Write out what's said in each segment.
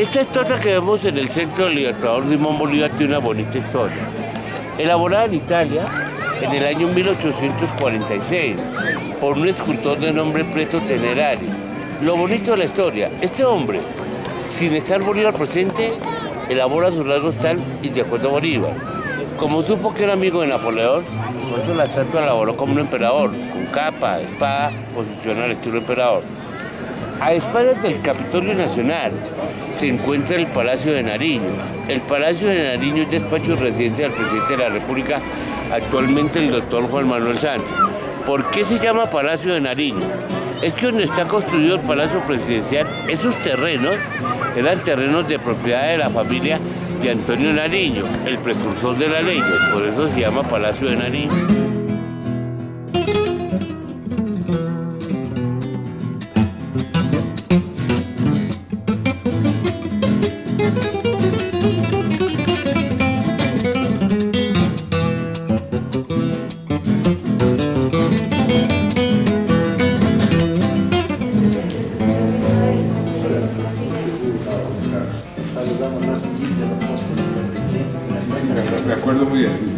Esta estatua que vemos en el centro del Libertador Simón Bolívar tiene una bonita historia. Elaborada en Italia en el año 1846 por un escultor de nombre Preto Tenerari. Lo bonito de la historia, este hombre, sin estar Bolívar presente, elabora sus rasgos tal y de acuerdo a Bolívar. Como supo que era amigo de Napoleón, por eso la estatua elaboró como un emperador, con capa, espada, posicionada al estilo emperador. A espaldas del Capitolio Nacional se encuentra el Palacio de Nariño. El Palacio de Nariño es despacho residencia del presidente de la República, actualmente el doctor Juan Manuel Santos. ¿Por qué se llama Palacio de Nariño? Es que donde está construido el Palacio Presidencial, esos terrenos eran terrenos de propiedad de la familia de Antonio Nariño, el precursor de la ley, por eso se llama Palacio de Nariño. Me acuerdo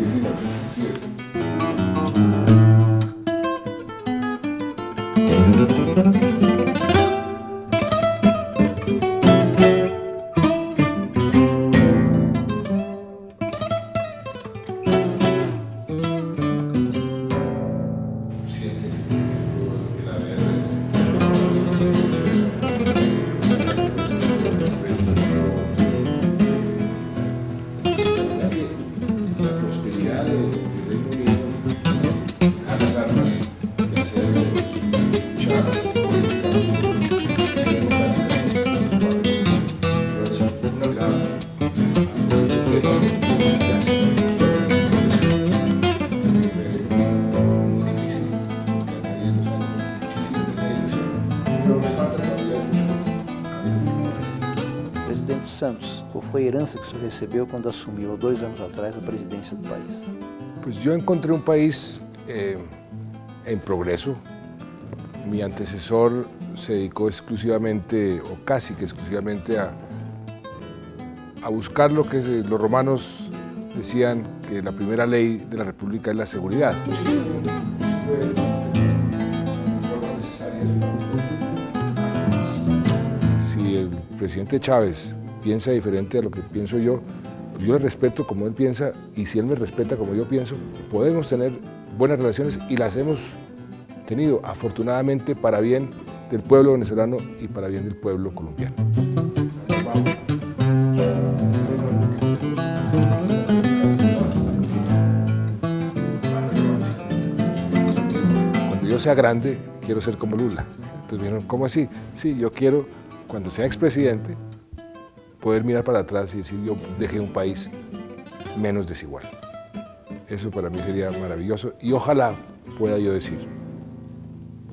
Santos, ¿cuál fue la herança que usted recibió cuando asumió dos años atrás la presidencia del país? Pues yo encontré un país eh, en progreso. Mi antecesor se dedicó exclusivamente, o casi que exclusivamente, a, a buscar lo que los romanos decían que la primera ley de la República es la seguridad. Si el presidente Chávez piensa diferente a lo que pienso yo, pues yo le respeto como él piensa y si él me respeta como yo pienso, podemos tener buenas relaciones y las hemos tenido afortunadamente para bien del pueblo venezolano y para bien del pueblo colombiano. Cuando yo sea grande, quiero ser como Lula. Entonces me dijeron, ¿cómo así? Sí, yo quiero, cuando sea expresidente, poder mirar para atrás y decir, yo dejé un país menos desigual. Eso para mí sería maravilloso y ojalá pueda yo decir,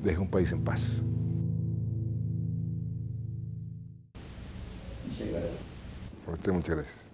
dejé un país en paz. Muchas gracias. A usted muchas gracias.